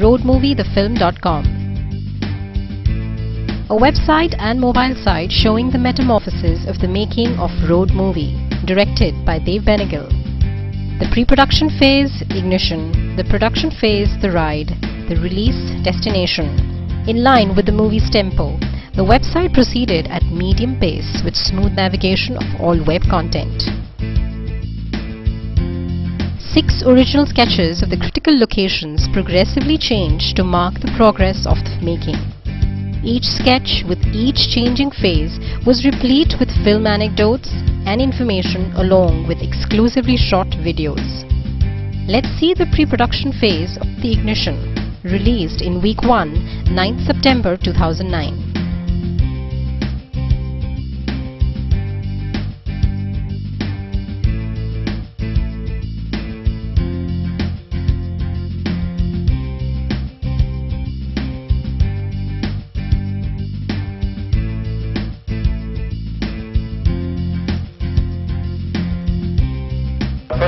roadmoviethefilm.com. A website and mobile site showing the metamorphosis of the making of Road Movie, directed by Dev Benegal. The pre-production phase, ignition. The production phase, the ride. The release, destination. In line with the movie's tempo, the website proceeded at medium pace with smooth navigation of all web content. Six original sketches of the critical locations progressively changed to mark the progress of the making. Each sketch with each changing phase was replete with film anecdotes and information along with exclusively shot videos. Let's see the pre-production phase of The Ignition, released in week 1, 9th September 2009.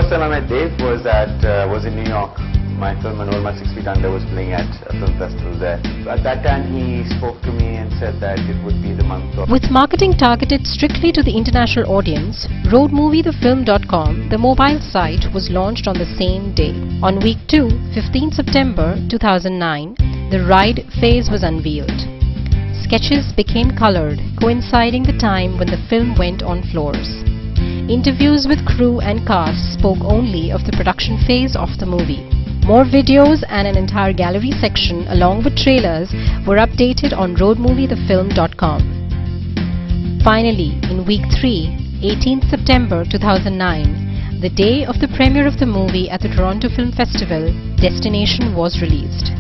First time I met Dev was at uh, was in New York. My film Manorama Six Feet Under was playing at a film festival there. At that time he spoke to me and said that it would be the month of With marketing targeted strictly to the international audience, RoadMovieTheFilm.com, the mobile site, was launched on the same day. On week 2, 15 September 2009, the ride phase was unveiled. Sketches became colored, coinciding the time when the film went on floors. Interviews with crew and cast spoke only of the production phase of the movie. More videos and an entire gallery section along with trailers were updated on roadmoviethefilm.com. Finally, in week 3, 18th September 2009, the day of the premiere of the movie at the Toronto Film Festival, Destination was released.